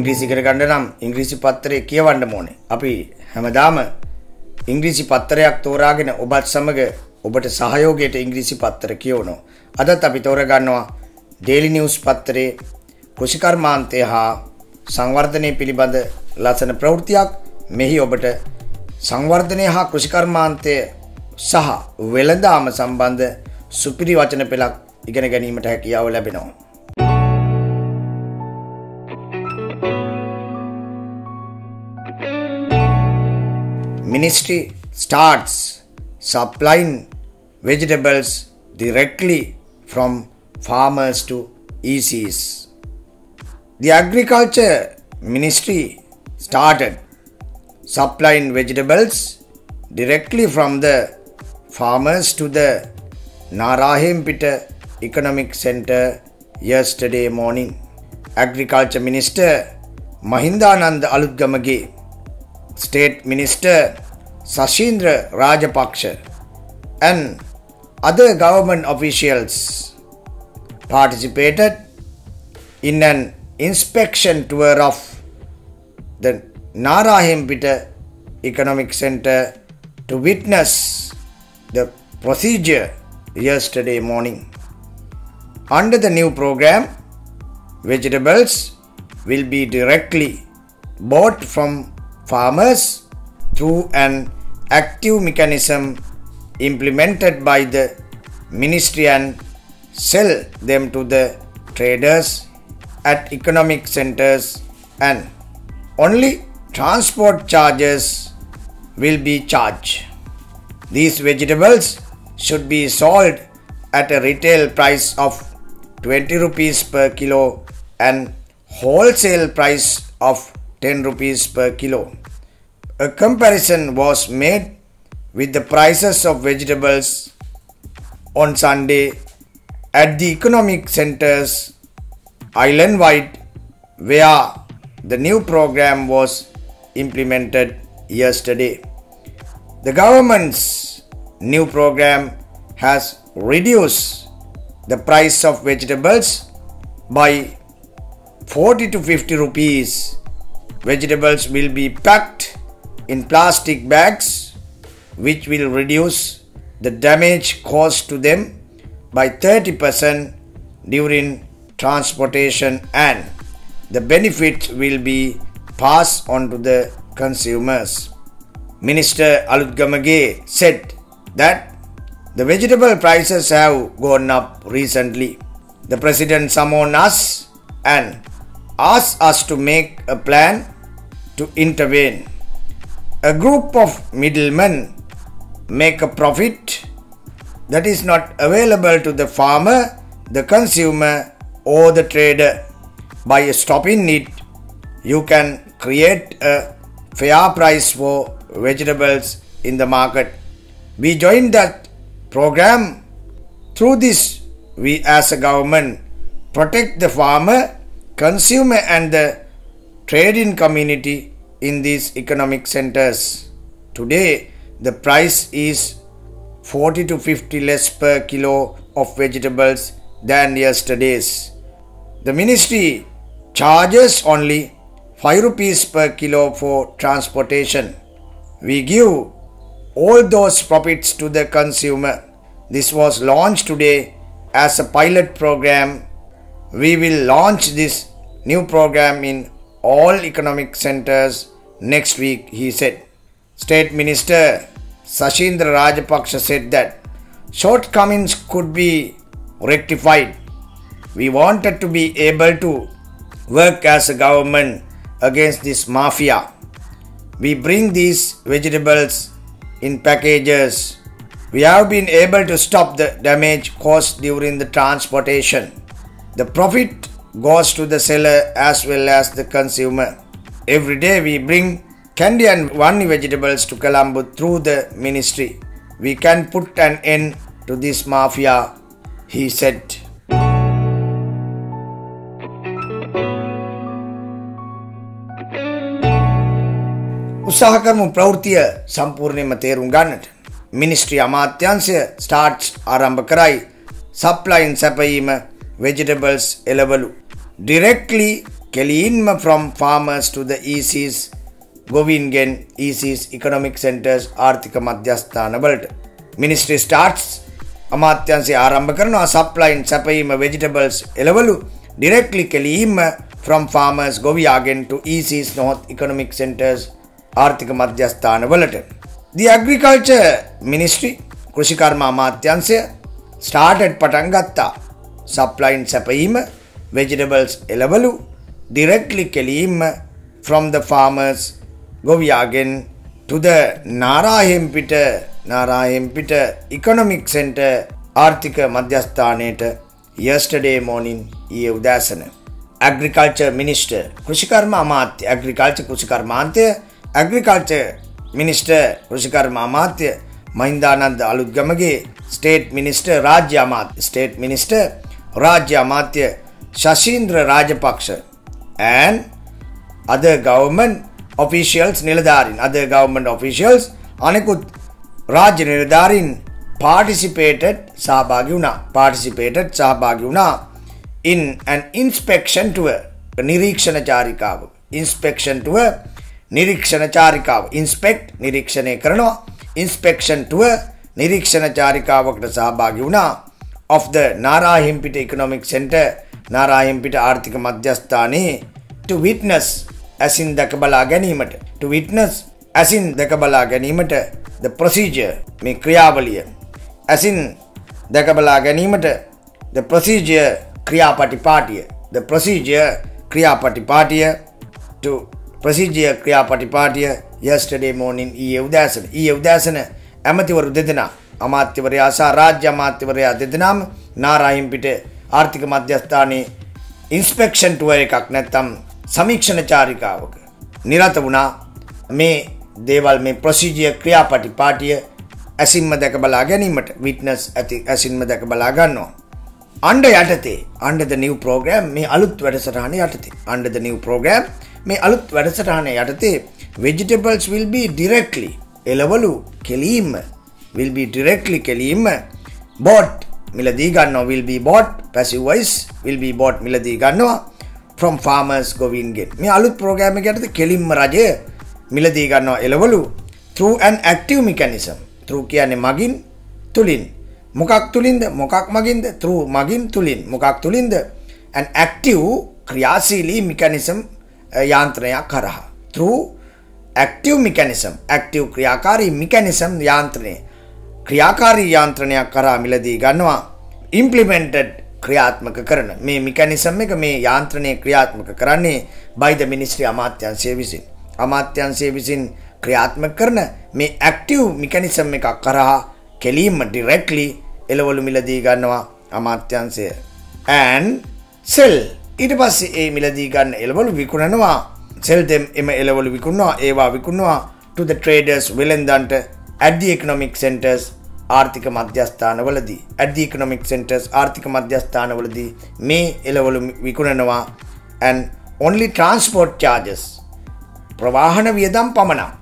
ඉංග්‍රීසි කර ගණඩ නම් ඉංග්‍රීසි පත්තරය කියවන්න ඕනේ. අපි හැමදාම ඉංග්‍රීසි පත්තරයක් තෝරාගෙන ඔබත් සමඟ ඔබට සහයෝගයට ඉංග්‍රීසි පත්තර කියවනෝ අදත් අපි තෝරගන්නවා ඩේලි නිවස් පත්තරේ කෘෂිකර්මාන්තය හා සංවර්ධනය පිළිබඳ ලසන ප්‍රවෘතියක් මෙහි ඔබට සංවර්ධනය හා කෘෂිකර්මාන්තය සහ වෙළදාම සම්බන්ධ සුපිරි වචන පෙළක් ඉගෙන ගැනීමට හැකියාව ලැබෙනවා. Ministry starts supplying vegetables directly from farmers to ECs. The Agriculture Ministry started supplying vegetables directly from the farmers to the Narahempita Economic Center yesterday morning. Agriculture Minister Mahindanand Aludgamage, State Minister Sashindra Rajapaksha, and other government officials participated in an inspection tour of the Narahempita Economic Center to witness the procedure yesterday morning. Under the new program, vegetables will be directly bought from farmers through an active mechanism implemented by the ministry and sell them to the traders at economic centers and only transport charges will be charged. These vegetables should be sold at a retail price of 20 rupees per kilo and wholesale price of 10 rupees per kilo. A comparison was made with the prices of vegetables on Sunday at the economic centers island wide where the new program was implemented yesterday. The government's new program has reduced the price of vegetables by 40 to 50 rupees. Vegetables will be packed in plastic bags, which will reduce the damage caused to them by 30% during transportation and the benefit will be passed on to the consumers. Minister Alutgamage said that the vegetable prices have gone up recently. The president summoned us and asked us to make a plan to intervene. A group of middlemen make a profit that is not available to the farmer, the consumer, or the trader. By stopping it, you can create a fair price for vegetables in the market. We joined that program. Through this, we as a government protect the farmer, consumer, and the trading community in these economic centers. Today, the price is 40 to 50 less per kilo of vegetables than yesterday's. The ministry charges only 5 rupees per kilo for transportation. We give all those profits to the consumer. This was launched today as a pilot program. We will launch this new program in all economic centers next week, he said. State Minister Sashindra Rajapaksha said that shortcomings could be rectified. We wanted to be able to work as a government against this mafia. We bring these vegetables in packages. We have been able to stop the damage caused during the transportation. The profit goes to the seller as well as the consumer. Every day we bring candy and one vegetables to Colombo through the ministry. We can put an end to this mafia, he said. උත්සාහ කරමු ප්‍රවෘතිය සම්පූර්ණයෙන්ම තේරුම් ගන්නට. Ministry අමාත්‍යංශය starts ආරම්භ කරයි supplying සැපයීම vegetables එලවලු. Directly කෙලීන්ම from farmers to the ECs ගොවින්ගෙන් ECs economic centers ආර්ථික මධ්‍යස්ථානවලට මිනිස්ට්‍රි ස්ටාර්ට්ස් අමාත්‍යන්සේ ආරම්භ කරනවා සප්ලයින් සැපීම වෙජිටබල්ස් එලවලු ඩිරෙක්ලි කෙලීම from farmers ගොවියාගෙන් to ECs North economic centers ආර්ථික මධ්‍යස්ථානවලට The Agriculture Ministry කෘෂිකර්ම අමාත්‍යන්සය ස්ටාර්ටඩ් පටන් ගත්තා. සප්ලයින් සැපීම වෙජිටබල්ස් එලවලු ඩිරෙක්ලි කෙලීම from the farmers ගොවියාගෙන් to the Narahenpita Narahenpita economic centre ආර්ථික මධ්‍යස්ථානයට යස්ටඩේ මෝනින් ඊය උදෑසන. ඇග්‍රිකල්ච මිනිස්ට කෘෂිකර්ම අමාත්‍ය ඇග්‍රිකල්ච කෘෂිකර්මාන්තය ඇග්‍රිකල්ච මිනිස්ට කෘෂිකර්ම අමාත්‍ය මහින්දානන්ද අලුත්ගමගේ ස්ටේට් මිනිස්ට රාජ්‍ය අමාත්‍ය ස්ටේට් මිනිස්ට රාජ්‍ය අමාත්‍ය ශශීන්ද්‍ර රාජපක්ෂ ඇන් අද ගවමන් ඔෆිසිියල්ස් නිලධාරින්. අද ගවමන්් ඔෆිසිියල්ස් අනෙකුත් රාජ්‍ය නිලධාරින් පාටිසිපේටඩ් සහභාගි වුණා. පාටිසිපේටඩ් සහභාගි වුණා. ඉන් ඇන් ඉන්ස්පෙක්ෂන්ටුව නිරීක්ෂණ චාරිකාව ඉන්ස්පෙක්ෂන්ටුව නිරීක්ෂණ චාරිකාව ඉන්ස්පෙක්් නිරීක්ෂණය කරනවා. ඉන්ස්පෙක්ෂන්ටුව නිරීක්ෂණ චාරිකාවකට සහභාගි වුණා. Of the Narahenpita economic centre Narahenpita ආර්ථික මධ්‍යස්ථානයේ to witness ඇසින් දැක බලා ගැනීමට to witness ඇසින් දැක බලා ගැනීමට the procedure මේ ක්‍රියාවලිය ඇසින් දැක බලා ගැනීමට the procedure ක්‍රියාපටිපාටිය the procedure ක්‍රියාපටිපාටිය to procedure ක්‍රියාපටිපාටිය yesterday morning ඊයේ උදෑසන ඊයේ උදෑසන ඇමතිවරු දෙදෙනා අමාත්‍යවරයා සහ රාජ්‍ය අමාත්‍යවරයා දෙදෙනාම නාරායිම්පිට ආර්ථික මධ්‍යස්ථානයේ ඉන්ස්පෙක්ෂන් ටුව එකක් නැත්තම් සමීක්ෂණ චාරිකාවක නිරත වුණා. මේ දේවල් මේ ප්‍රසිජිය ක්‍රියාපටි පාටිය ඇසින්ම දැක බලා ගැනීමට විට්නස් ඇති ඇසින්ම දැක බලා ගන්නවා. අන්ඩ යටතේ අන්ඩද නිව ප්‍රෝග්‍රම් මේ අලුත් වැඩසටහන යටතේ. අන්ඩද නිව ප්‍රෝග්‍රම් මේ අලුත් වැඩසටහන යටතේ වෙජිටබල්ස් විල් බී ඩිරෙක්ලි එලවලු කෙලීම will be directly කෙලීම බෝට් මිලදී ගන්නවා. will be bought passive voice will be bought මිලදී ගන්නවා. From farmers ගොවින්ගෙන් මේ අලුත් ප්‍රෝග්‍රෑම් එක යටතේ කෙලින්ම රජය මිලදී ගන්නවා එළවලු through an active mechanism. through කියන්නේ මගින් තුලින්. මොකක් තුලින්ද? මොකක් මගින්ද? through මගින් තුලින්. මොකක් තුලින්ද? an active ක්‍රියාශීලී mechanism යාන්ත්‍රණයක් කරහා through active mechanism active ක්‍රියාකාරී mechanism යාන්ත්‍රණය. ක්‍රියාකාරී යාන්ත්‍රණයක් කරා මිලදී ගන්නවා. ඉම්පලිමෙන්ටඩ් ක්‍රියාත්මක කරන. මේ මිකනිසම් එක මේ යාන්ත්‍රණය ක්‍රියාත්මක කරන්නේ බයිද මිනිස්ත්‍රී අමාත්‍යන්සය විසින්. අමාත්‍යන්සේ විසින් ක්‍රියාත්මක කරන මේ ඇක්ටව් මිකනිසම් එකක් කරහා කෙලීම ඩිරෙක්ලි එලවලු මිලදී ගන්නවා අමාත්‍යන්සය ඇන් සෙල් ඊට පස්සේ ඒ මිලදී ගන්න එලවලු විකුණනවා. සෙල් දෙම් එම එලවලු විකුණවා ඒවා විකුණවා to the traders වෙළෙන්දන්ට at the economic centers ආර්ථික මධ්‍යස්ථානවලදී. At the economic centers ආර්ථික මධ්‍යස්ථානවලදී මේ එළවලු විකුණනවා. And only transport charges ප්‍රවාහන වියදම් පමණක්.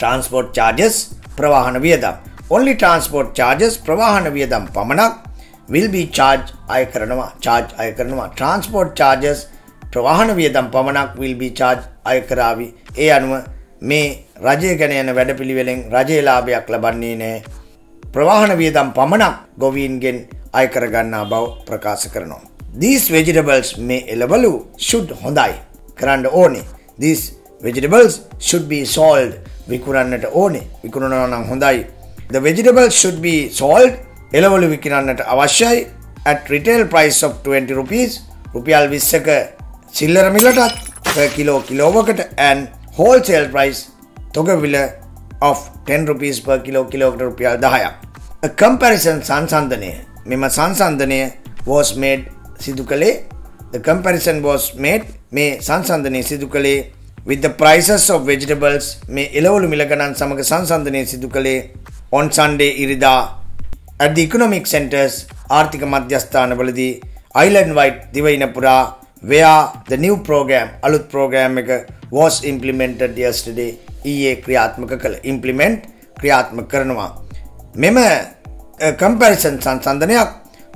Transport charges ප්‍රවාහන වියදම්. Only transport charges ප්‍රවාහන වියදම් පමණක් will be charge අය කරනවා charge අය කරනවා. Transport charges ප්‍රවාහන වියදම් පමණක් will be charge අය කරાવી. ඒ අනුව මේ රජය ගැන යන වැඩපිළිවෙලෙන් රජයේ ලාභයක් ලබන්නේ නෑ ප්‍රවාහන වියදම් පමණක් ගොවීන්ගෙන් අය කරගන්නා බව ප්‍රකාශ කරනවා. These vegetables මේ එළවලු should හොඳයි කරන්න ඕනේ. These vegetables should be sold විකුණන්නට ඕනේ. විකුණනවා නම් හොඳයි. The vegetables should be sold එළවලු විකිණන්නට අවශ්‍යයි at retail price of 20 rupees රුපියල් 20ක සිල්ලර මිලටත් per කිලෝ කිලෝවකට and wholesale price තොගවිල of 10 rupees per kilo කිලෝකට රුපියල් 10ක්. A comparison සංසන්දනය මෙම සංසන්දනය was made සිදු කළේ the comparison was made මේ සංසන්දනය සිදු කළේ with the prices of vegetables මේ එළවලු මිල ගණන් සමග සංසන්දනය සිදු කළේ on Sunday ඉරිදා at the economic centers ආර්ථික මධ්‍යස්ථානවලදී island wide දිවයින පුරා where the new program අලුත් program එක was implemented yesterday. ඊයේ ක්‍රියාත්මක කළ ඉම්පලිමෙන්ට් ක්‍රියාත්මක කරනවා. මෙම කම්පැරිසන් සංසන්ධනයක්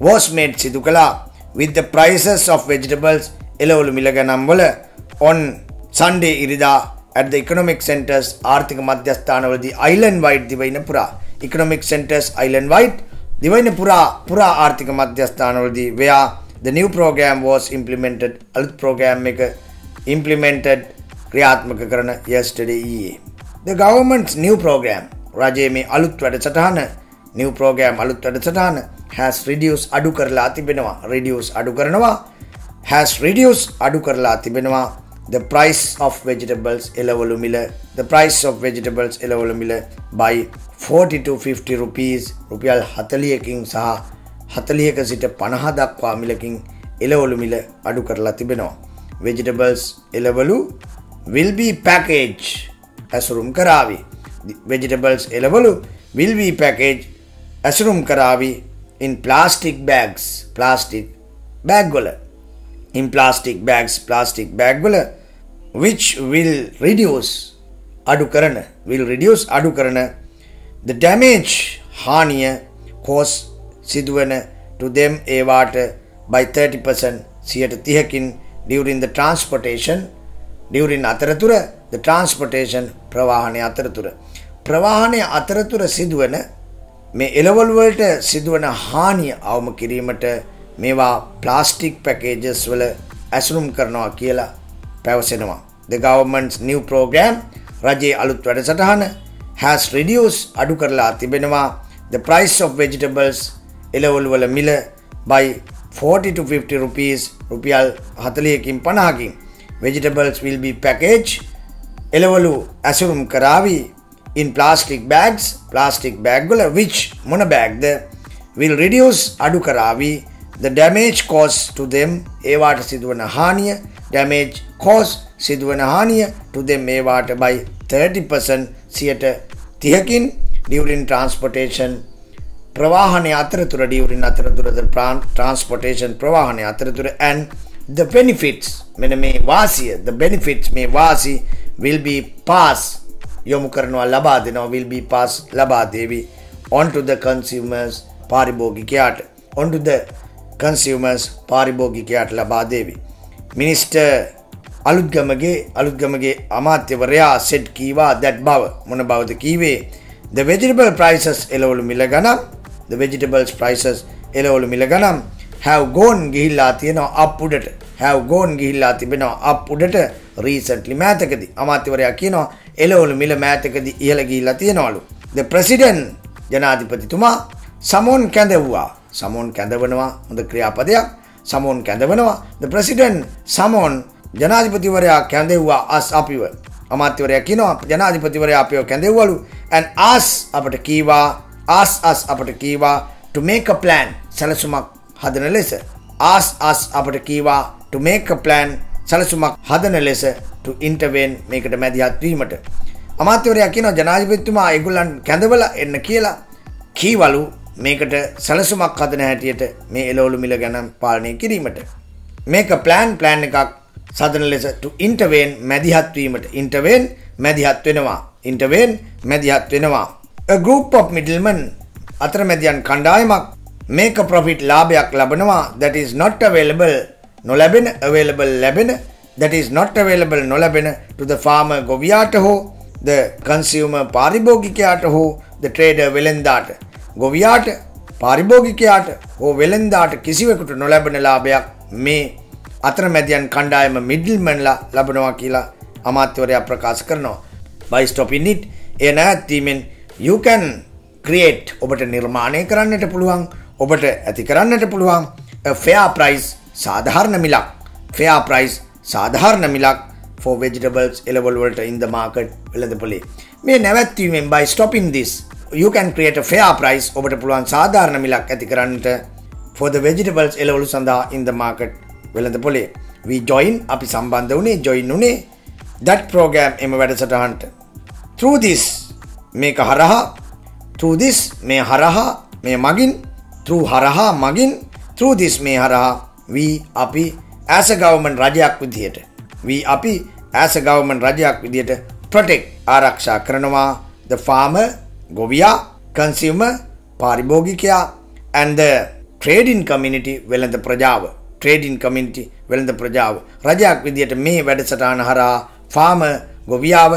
was made සිදු කළා. With the prices of vegetables එලවලු මිල ගනම් වල ඔන් සන්ඩේ ඉරිදා at the economic centers ආර්ථික මධ්‍යස්ථානවලදී island wide දිවයින පුරා economic centers island wide දිවයින පුරා පුරා ආර්ථික මධ්‍යස්ථානවලදී where the new program was implemented. අලුත් program එක implemented ක්‍රියාත්මක කරන yesterday. ඊයේ the government's new program රජයේ මේ අලුත් වැඩසටහන new program අලුත් වැඩසටහන has reduced අඩු කරලා තිබෙනවා. Reduce අඩු කරනවා. Has reduced අඩු කරලා තිබෙනවා. The price of vegetables එලවලු මිල the price of vegetables එලවලු මිල by 40 to 50 rupees රුපියල් 40කින් සහ 40ක සිට 50 දක්වා මිලකින් එලවලු මිල අඩු කරලා තිබෙනවා. Vegetables එලවලු will be packaged as ඇසුරුම් කරාවි. Vegetables එළවලු will be packaged as room karavi in plastic bags plastic bag වල in plastic bags plastic bag වල which will reduce adukaran will reduce adukaran. the damage haniya cause siduana to them ඒවාට by 30% සියට 30කින් during the transportation during අතරතුර the transportation ප්‍රවාහනය අතරතුර. ප්‍රවාහනය අතරතුර සිදුවන මේ එලවල්වලට සිදුවන හානිය අවම කිරීමට මේවා ප්ලාස්ටික් පැකේජස් වල ඇසුරුම් කරනවා කියලා පැවසෙනවා. The government's new program රජයේ අලුත් වැඩසටහන has reduced අඩු කරලා තිබෙනවා. The price of vegetables එලවලු වල මිල by 40 to 50 rupees රුපියල් 40කින් 50කින් vegetables will be packaged. එලවලු ඇසුරුම් කරાવી in plastic bags. Plastic bag වල which මොන බෑග්ද will reduce අඩු කරાવી. The damage caused to them ඒවාට සිදුවන හානිය. Damage caused සිදුවන හානිය to them ඒවාට by 30% සියට තිහකින්. During transportation ප්‍රවාහනය අතරතුර during අතරතුරද transportation ප්‍රවාහනය අතරතුර and the benefits මෙන මේ වාසිය the benefits මේ වාසි will be pass යොමු කරනවා ලබා දෙනවා will be pass ලබා දේවි. On to the consumers පාරිභෝගිකයාට. On to the consumers පාරිභෝගිකයාට ලබා දේවි. මිනිස්ටර් අලුත්ගමගේ අලුත්ගමගේ අමාත්‍යවරයා සෙට් කීවා දැට් බව. මොන බවද කීවේ? The vegetable prices එලවලු මිල ගනම් the vegetables prices එලවලු මිල ගනම් have gone ගිහිල්ලා තියෙනවා අප් උඩට have gone ගිහිල්ලා තිබෙනවා අප් උඩට recently මෑතකදී. අමාත්‍යවරයා කියනවා එලවලු මිල මෑතකදී ඉහළ ගිහිල්ලා තියෙනවලු. The president ජනාධිපතිතුමා සමෝන් කැඳවුවා. සමෝන් කැඳවනවා හොඳ ක්‍රියාපදයක්. සමෝන් කැඳවනවා. The president සමෝන් ජනාධිපතිවරයා කැඳෙව්වා අස් අපිව. අමාත්‍යවරයා කියනවා ජනාධිපතිවරයා අපිව කැඳෙව්වලු. And us අපට කීවා us us අපට කීවා to make a plan. සැලසුමක් හදන ලෙස. us us අපට කීවා to make a plan සැලසුමක් හදන ලෙස to intervene මේකට මැදිහත් වීමට අමාත්‍යවරයා කියනවා ජනාධිපතිතුමා ඒගොල්ලන් කැඳවලා එන්න කියලා. කීවලු මේකට සැලසුමක් හදන හැටියට මේ එලවලු මිල ගැන පාලනය කිරීමට. මේක ප්ලෑන් ප්ලෑන් එකක් සදන ලෙස to intervene මැදිහත් වීමට intervene මැදිහත් වෙනවා. Intervene මැදිහත් වෙනවා. A group of middlemen අතරමැදියන් කණ්ඩායමක් මේක ප්‍රොෆිට් ලාභයක් ලබනවා. That is not available නොලැබෙන available ලැබෙන that is not available නොලැබෙන to the farmer ගොවියාට හෝ the consumer පාරිභෝගිකයාට හෝ the trader වෙළෙන්දාට ගොවියාට පාරිභෝගිකයාට හෝ වෙළෙන්දාට කිසිවෙකුට නොලැබෙන ලාභයක් මේ අතරමැදියන් කණ්ඩායම මිඩල්මන්ලා ලබනවා කියලා අමාත්‍යවරයා ප්‍රකාශ කරනවා. by stopping it එය නැවැත්වීමෙන් you can create ඔබට නිර්මාණය කරන්නට පුළුවන් ඔබට ඇති කරන්නට පුළුවන් a fair price සාධාරණ මිලක්. fair price සාධාරණ මිලක්. for vegetables එලවල් වලට in the market වෙළඳපොලේ. මේ නැවැත්වීමෙන් by stopping this you can create a fair price. ඔබට පුළුවන් සාධාරණ මිලක් ඇති කරන්නට for the vegetables එලවලු සඳහා in the market වෙළඳපොලේ. We join අපි සම්බන්ධ වුණේ join වුණේ that program එම වැඩසටහනට. Through this මේක හරහා through this මේ හරහා මේ මගින් through හරහා මගින් through this මේ හරහා we අපි as a government රජයක් විදිහට we අපි as a government රජයක් විදිහට protect ආරක්ෂා කරනවා. The farmer ගොවියා consumer පාරිභෝගිකයා and the trading community වෙළඳ ප්‍රජාව. Trading community වෙළඳ ප්‍රජාව. රජයක් විදියට මේ වැඩසටහන හරහා ෆාම ගොවියාව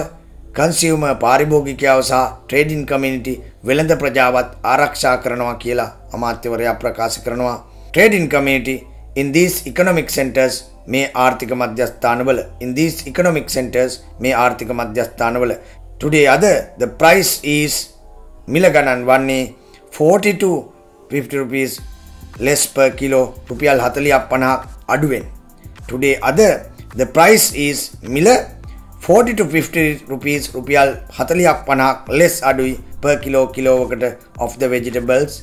කන්සියුම පාරිභෝගිකයාව සහ ට්‍රේඩින් කමියුනිටි වෙළඳ ප්‍රජාවත් ආරක්ෂා කරනවා කියලා අමාත්‍යවරයා ප්‍රකාශ කරනවා. Trading community in these economic centers මේ ආර්ථික මධ්‍යස්ථානවල. In these economic centers මේ ආර්ථික මධ්‍යස්ථානවල. Today අද the price is මිල ගණන් වන්නේ 40 to 50 rupees less per kilo රුපියල් 40ක් 50ක් අඩුවෙන්. Today අද the price is මිල 40 to 50 rupees රුපියල් 40ක් 50ක් less අඩුයි per kilo කිලෝවකට of the vegetables.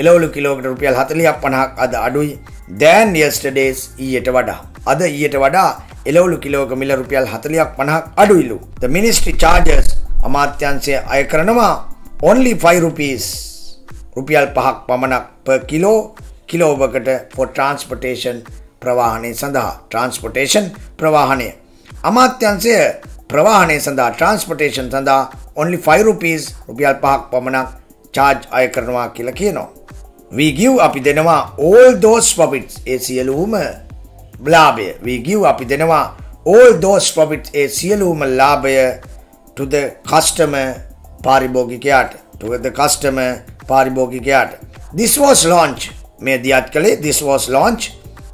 එළවලු කිලෝකට රුපියල් 40ක් 50ක් අද අඩුයි. දැන් යස්ටඩේස් ඊයට වඩා. අද ඊයට වඩා එලවලු කිලෝක මිල රුපියල් 40ක් 50ක් අඩුයිලු. The ministry charges අමාත්‍යංශය අය කරනවා only 5 rupees. රුපියල් 5ක් පමණක් per kilo කිලෝවකට for transportation ප්‍රවාහනය සඳහා. Transportation ප්‍රවාහනය අමාත්‍යංශය ප්‍රවාහනය සඳහා transportation සඳහා only 5 rupees රුපියල් 5ක් පමණක් charge අය කරනවා කියලා කියනවා. We give අපි දෙනවා all those profits. ඒ සියලුම ලාභය. We give අපි දෙනවා all those profits. ඒ සියලුම ලාභය to the customer පාරිභෝගිකයාට. To the customer පාරිභෝගිකයාට. This was launch මේ දියත් කළේ this was launch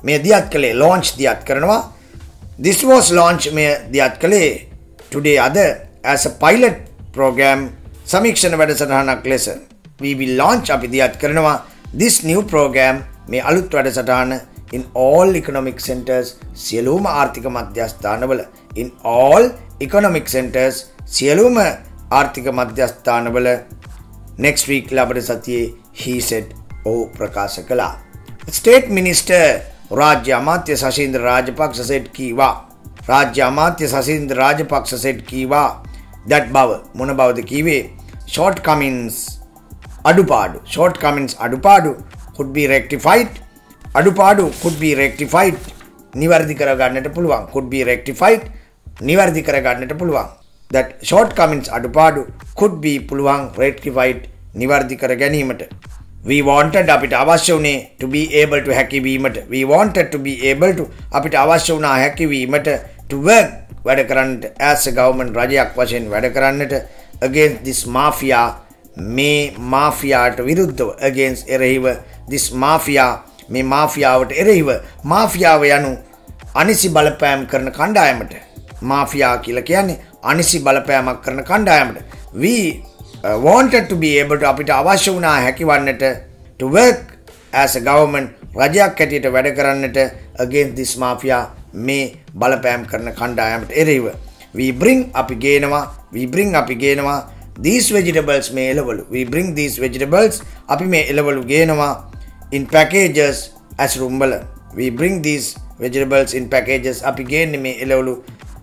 මේ දියත් කළේ launch දියත් කරනවා. This was launch මේ දියත් කළේ today අද as a pilot program. සමීක්ෂණ වැඩසටහනක් ලෙස. We will launch. අපි දියත් කරනවා. This new program මේ අලුත් වැඩසටහන in all economic centers සියලුම ආර්ථික මධ්‍යස්ථානවල in all economic centers සියලුම ආර්ථික මධ්‍යස්ථානවල next week ලබන සතියේ he said ඔහු ප්‍රකාශ කළා. ස්ටේට් මිනිස්ටර් රාජ්‍ය අමාත්‍ය සශීන්ද්‍ර රාජපක්ෂ සෙට් කීවා. රාජ්‍ය අමාත්‍ය සශීන්ද්‍ර රාජපක්ෂ සෙට් කීවා. දැට් බව මොන බවද කීවේ ෂෝට් කමින්ස් අඩුපාඩු. ෂෝට් කමින්ස් අඩුපාඩු. Could be rectified. අඩුපාඩු could be rectified. නිවැරදි කරගන්නට පුළුවන්. Could be rectified. නිවැරදි කරගන්නට පුළුවන්. That shortcomings අඩුපාඩු could be පුළුවන් rectified නිවැරදි කර ගැනීමට. We wanted අපිට අවශ්‍ය වුණේ to be able to හැකිවීමට. We wanted to be able to අපිට අවශ්‍ය වුණා හැකිවීමට to work වැඩ කරන්නට. As a government රජයක් වශයෙන් වැඩ කරන්නට. Against this mafia මේ මාෆියාට විරුද්ධව against එරෙහිව. This mafia මේ මාෆියාවට එරෙහිව මාෆියාව යනු අනිසි බලපෑම් කරන කණ්ඩායමට. මාෆියා කියලා කියන්නේ අනිසි බලපෑමක් කරන කණ්ඩායමට. We uh, wanted to be able to අපිට අවශ්‍ය වුණා හැකිවන්නට to work as a government රජයක් හැටියට වැඩ කරන්නට against this mafia මේ බලපෑම් කරන කණ්ඩායමට එරෙහිව. We bring අපි ගේනවා we bring අපි ගේනවා. These vegetables මේ එළවලු. We bring these vegetables. අපි මේ එළවලු ගේනවා in packages ඇසුරුම් වල we bring these vegetables in packages. අපි ගේන්නේ මේ එළවලු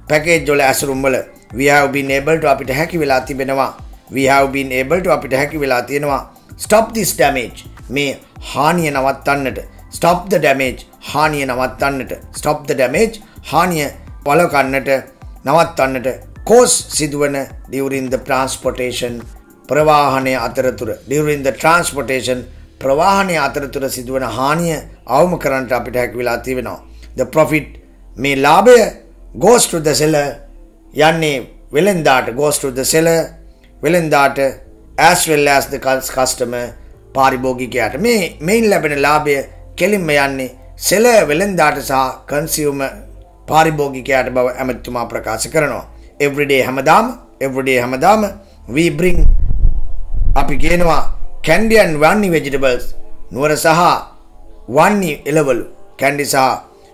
පැකේජ් වල ඇසුරුම් වල we have been able to අපිට හැකි වෙලා තිබෙනවා. We have been able to අපිට හැකි වෙලා තියෙනවා. Stop this damage. මේ හානිය නවත්තන්නට. Stop the damage. හානිය නවත්තන්නට. Stop the damage. හානිය වළකන්නට නවත්තන්නට කෝස් සිදුවන during the transportation ප්‍රවාහනය අතරතුර. during the transportation ප්‍රවාහනය අතරතුර සිදුවන හානිය අවම කරන්නට අපිට හැකි වෙලා තිබෙනවා the profit මේ ලාභය goes to the seller. යන්නේ වෙළෙන්දාට goes to the seller. වෙළෙන්දාට as well as the customer පාරිභෝගිකයාට. මේ මෙයින් ලැබෙන ලාභය කෙලින්ම යන්නේ සෙලර් වෙළෙන්දාට සහ කන්සියුමර් පාරිභෝගිකයාට බව ඇමතිතුමා ප්‍රකාශ කරනවා. Everyday හැමදාම everyday හැමදාම we bring අපි කියනවා candy and වන්නි vegetables නුවර සහ වන්නි එළවලු candy සහ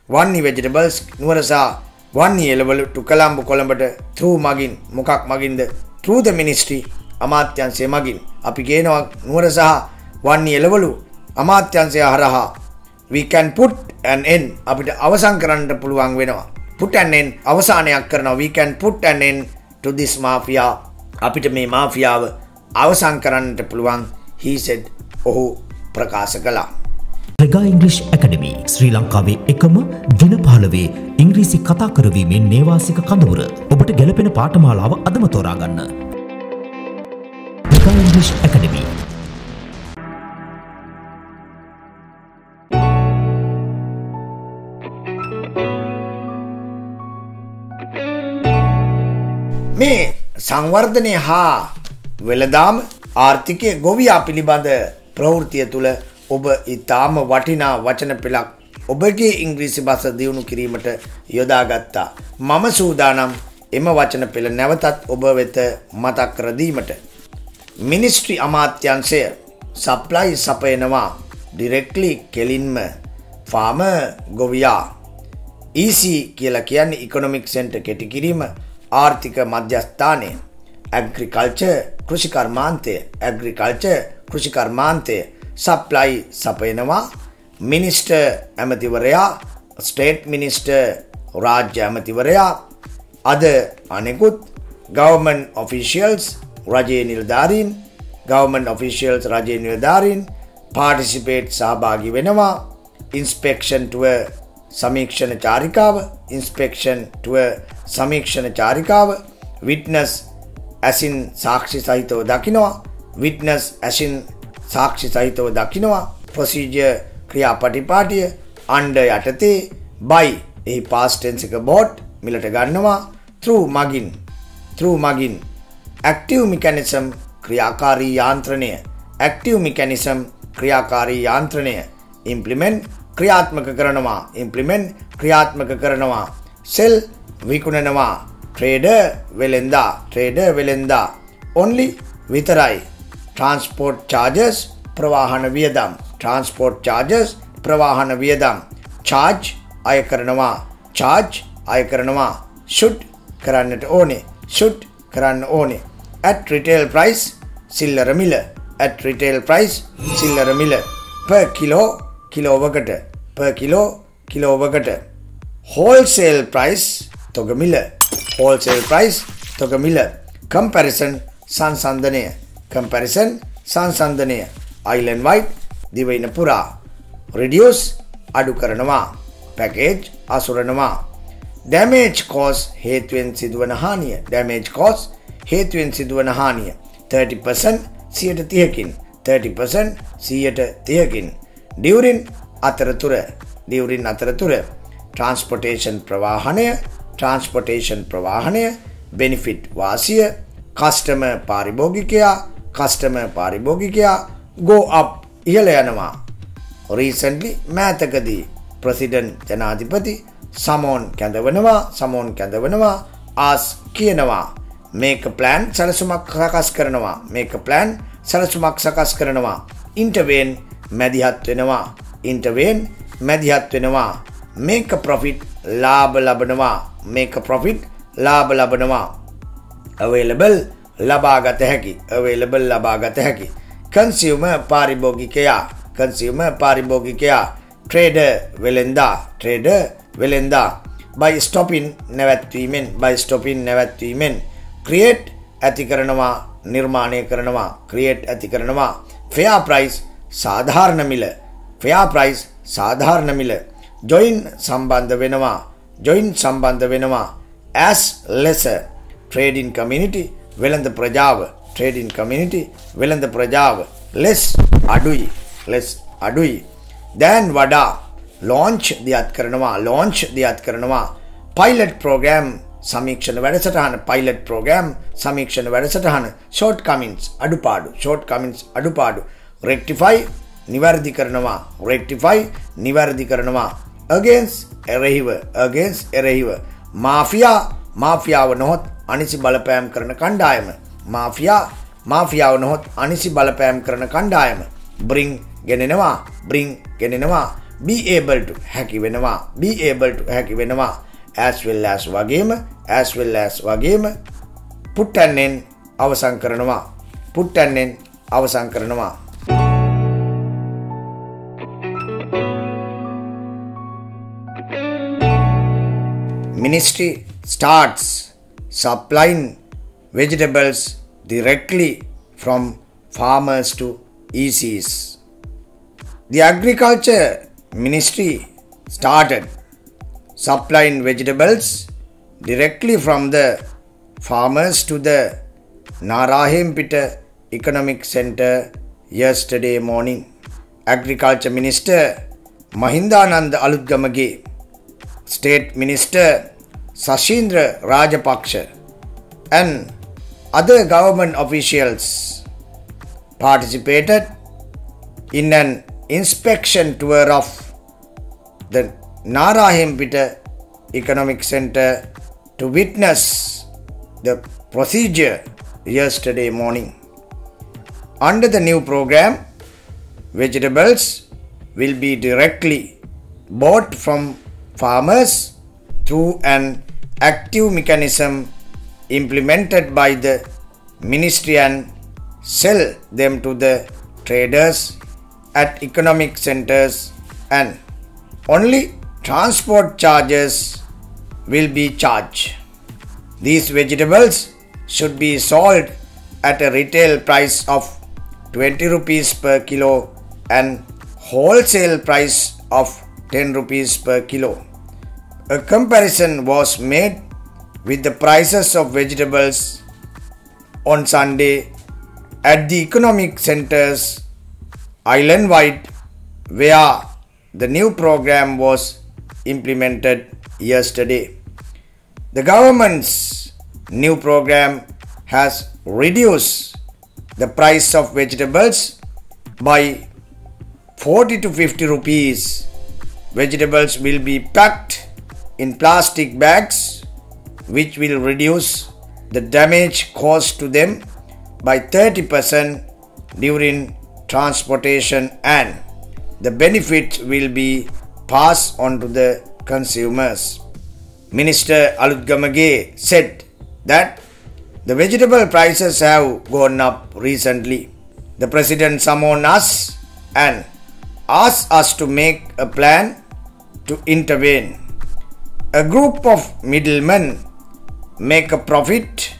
වන්නි vegetables නුවර සහ වන්නි එළවලු to කොළඹ කොළඹට through මගින් මොකක් මගින්ද? Through the ministry අමාත්‍යංශය මගින්. අපි කියනවා නුවර සහ වන්නි එළවලු අමාත්‍යංශය හරහා we can put an end. අපිට අවසන් කරන්න පුළුවන් වෙනවා. Put an end අවසානයක් කරනවා we can put an end to this mafia. අපිට මේ මාෆියාව අවසන් කරන්නට පුළුවන් he said ඔහු ප්‍රකාශ කළා. රෙගා ඉංග්‍රිෂ් ඇකඩමි ශ්‍රී ලංකාවේ එකම දින පහළවේ ඉංග්‍රීසි කතා කරවීමෙන් නේවාසික කඳවුර. ඔබට ගැලපෙන පාඨමාලාව අදම තෝරාගන්න. රෙගා ඉංග්‍රිෂ් ඇකඩමි සංවර්ධනය හා වෙළදාම ආර්ථිකය ගොවියා පිළිබඳ ප්‍රවෘතිය තුළ ඔබ ඉතාම වටිනා වචන පෙළක් ඔබගේ ඉංග්‍රීසි බස දියුණු කිරීමට යොදාගත්තා. මම සූදානම් එම වචන පෙළ නැවතත් ඔබ වෙත මතක් කරදීමට. මිනිස්ට්‍රි අමාත්‍යංශය සප්ලයි සපයනවා ඩිරෙක්ලි කෙලින්ම ෆාම ගොවියා EC කියලා කියන්නේ ඉකොනොමික් සෙන්ට කෙටි කිරීම ආර්ථික මධ්‍යස්ථානය ඇග්‍රිකල්ච කෘෂිකර්මාන්තය ඇග්‍රිකල්ච කෘෂිකර්මාන්තය සප්ලයි සපයනවා. මිනිස්ට ඇමතිවරයා ස්ටේට් මිනිස්ට රාජ්‍ය ඇමතිවරයා අද අනෙකුත් ගවමන් ඔෆිසිියල්ස් රජයේ නිල්ධාරීන් ගවමන් ඔෆිසිියල්ස් රජය නිලධාරීන් පාටිසිපේට් සහභාගි වෙනවා. ඉන්ස්පෙක්ෂන්ටුව සමීක්ෂණ චාරිකාව ඉන්ස්පෙක්ෂන්ටුව සමීක්ෂණ චාරිකාව විට්නස් ඇසින් සාක්ෂි සහිතව දකිනවා විට්නස් ඇසින් සාක්ෂි සහිතව දකිනවා ප්‍රසීජය ක්‍රියා පටිපාටිය අන්ඩ යටතේ බයි එහි පාස්ටෙන්සික බෝට් මිලට ගන්නවා තෘ මගින් තෘ මගින් ඇක්ටව් මිකැනිසම් ක්‍රියාකාරී යාන්ත්‍රණය ඇක්ටව් මිකැනිසම් ක්‍රියාකාරී යාන්ත්‍රණය ඉම්පලිමෙන්ට් ක්‍රියාත්මක කරනවා ඉම්පලිමෙන්ට් ක්‍රියාත්මක කරනවා සෙල් විකුණනවා ට්‍රේඩ වෙලෙන්දා ට්‍රේඩ වෙලෙන්දා ඔන්ලි විතරයි. ට්‍රන්ස්පෝර්ට් චාර්ජස් ප්‍රවාහන වියදම්. ට්‍රන්ස්පෝර්ට් චාර්ජස් ප්‍රවාහන වියදම්. චාර්ජ් අය කරනවා. චාර්ජ් අය කරනවා. ෂුට් කරන්නට ඕනේ. ෂුට් කරන්න ඕනේ. ඇත් රිටේල් ප්‍රයිස් සිල්ලර මිල ඇත් රිටේල් ප්‍රයිස් සිල්ලර මිල ප කිලෝ කිලෝවකට ප කිලෝ කිලෝවකට හෝල්සේල් ප්‍රයිස් තොගමිල හෝල්සේල් ප්‍රයිස් තොගමිල කම්පැරිසන් සංසන්ධනය කම්පැරිසන් සංසන්ධනය අයිලන් වයිට් දිවයින පුරා රඩියස් අඩු කරනවා පැකේජ් අසුරනවා ඩැමේජ් කෝස් හේතුවෙන් සිදුවන හානිය ඩැමේජ් කෝස් හේතුවෙන් සිදුවන හානිය 30% සියට තියකින් 30% සීයට තියකින් ඩියවරින් අතරතුර දිවරින් අතරතුර ට්‍රන්ස්පොටේෂන් ප්‍රවාහනය ට්‍රන්ස්පොටේෂන් ප්‍රවාහනය බෙනිෆිට් වාසිය කස්ටම පාරිභෝගිකයා කස්ටම පාරිභෝගිකයා ගෝ අප් ඉහළ යනවා. රීසන්ලි මෑතකදී ප්‍රසිඩන් ජනාධිපති සමෝන් කැඳවනවා සමෝන් කැඳවනවා ආස් කියනවා. මේක ප්ලෑන් සැලසුමක් සකස් කරනවා. මේක ප්ලෑන් සැලසුමක් සකස් කරනවා. ඉන්ටවේන් මැදිහත් වෙනවා. ඉන්ටවේන් මැදිහත් වෙනවා. මේක ප්‍රොෆිට් ලාභ ලබනවා. මේක ප්‍රොෆිට් ලාභ ලබනවා. අවේලබල් ලබාගත හැකි. අවේලබල් ලබාගත හැකි. කන්සියුම පාරිභෝගිකයා. කන්සියුම පාරිභෝගිකයා. ට්‍රේඩ වෙලෙන්දා ට්‍රේඩ වෙලෙන්දා බයි ස්ටොපින් නැවැත්වීමෙන්. බයි ස්ටොපින් නැවැත්වීමෙන්. ක්‍රියේට් ඇති කරනවා. නිර්මාණය කරනවා. ක්‍රියේට් ඇති කරනවා. ෆයා ප්‍රයිස් සාධාරණ මිල. ෆයා ප්‍රයිස් සාධාරණ මිල. ජොයින් සම්බන්ධ වෙනවා. ජොයින් සම්බන්ධ වෙනවා. ඇස් ලෙස. ට්‍රේඩින් කමිනිිටි වෙළඳ ප්‍රජාව. ට්‍රේඩින් කමිනිිටි වෙළඳ ප්‍රජාව. ලෙස් අඩුයි. ලෙස් අඩුයි. දැන් වඩා ලෝංච් දියත් කරනවා. ලෝංච් දියත් කරනවා. පයිලට් ප්‍රෝගෑම් සමීක්ෂණ වැඩසටහන. පයිලට් ප්‍රෝගෑම් සමීක්ෂණ වැඩසටහන. ෂෝට් කමින්ස් අඩුපාඩු. ෂෝට් කමින්ස් අඩුපාඩු. රෙක්ටිෆයි නිවැරදි කරනවා. රෙක්ටිෆයි නිවැරදි කරනවා. අගේන්ස් එරෙහිව. අගේන්ස් එරෙහිව. මාෆියා මාෆියාව නොහොත් අනිසි බලපෑම් කරන කණ්ඩායම. මාෆියා මාෆියාව නොහොත් අනිසි බලපෑම් කරන කණ්ඩායම. බ්‍රිං ගෙනෙනවා. බ්‍රිං ගෙනෙනවා. බේබල්ට හැකි වෙනවා. බේබල්ට හැකි වෙනවා. ඇස්වෙල් ඇස් වගේම ඇස්වෙල් ඇස් වගේම පුට්ටන්නෙන් අවසං කරනවා. පුට්ටන්නෙන් අවසං කරනවා. Ministry starts supplying vegetables directly from farmers to ECs. The agriculture ministry started supplying vegetables directly from the farmers to the Narahimpita Economic Center yesterday morning. Agriculture Minister Mahindanand Aludgamage State Minister Sashindra Rajapaksa and other government officials participated in an inspection tour of the Narahempita Economic Center to witness the procedure yesterday morning. Under the new program, vegetables will be directly bought from farmers through an active mechanism implemented by the ministry and sell them to the traders at economic centers and only transport charges will be charged. These vegetables should be sold at a retail price of 20 rupees per kilo and wholesale price of 10 rupees per kilo. A comparison was made with the prices of vegetables on Sunday at the economic centers island wide where the new program was implemented yesterday. The government's new program has reduced the price of vegetables by 40 to 50 rupees. Vegetables will be packed in plastic bags, which will reduce the damage caused to them by 30% during transportation and the benefit will be passed on to the consumers. Minister Alutgamage said that the vegetable prices have gone up recently. The president summoned us and asked us to make a plan to intervene. A group of middlemen make a profit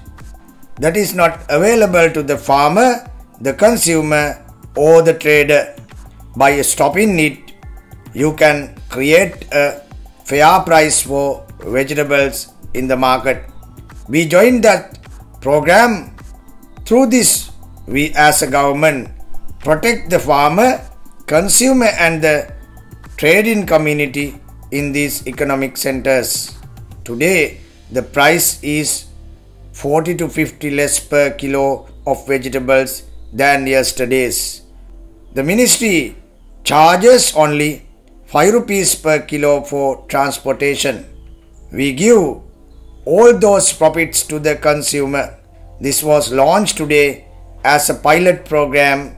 that is not available to the farmer, the consumer, or the trader. By stopping it, you can create a fair price for vegetables in the market. We joined that program. Through this, we as a government protect the farmer, consumer, and the trading community in these economic centers. Today, the price is 40 to 50 less per kilo of vegetables than yesterday's. The ministry charges only 5 rupees per kilo for transportation. We give all those profits to the consumer. This was launched today as a pilot program.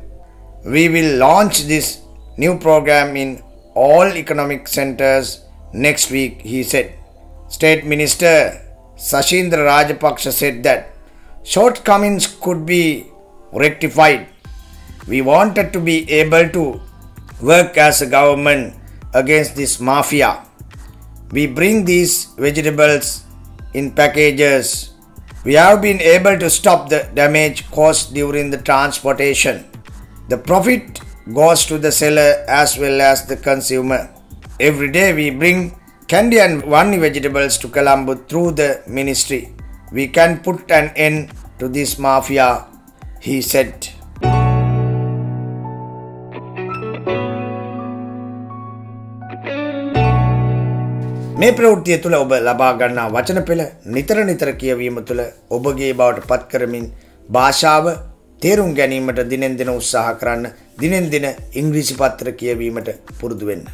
We will launch this new program in all economic centers next week, he said. State Minister Sashindra Rajapaksa said that shortcomings could be rectified. We wanted to be able to work as a government against this mafia. We bring these vegetables in packages. We have been able to stop the damage caused during the transportation. The profit goes to the seller as well as the consumer. Every day we bring candy and one vegetables to Colombo through the ministry. We can put an end to this mafia, he said. මේ ප්‍රවෘත්තිය තුළ ඔබ ලබා ගන්නා වචන පෙළ නිතර නිතර කියවීම තුළ ඔබගේ බවට පත් කරමින් භාෂාව තේරුම් ගැනීමට දිනෙන් දෙන උත්සාහ කරන්න දිනෙන් දෙන ඉංග්‍රීසි පත්‍ර කියවීමට පුරුදු වෙන්න.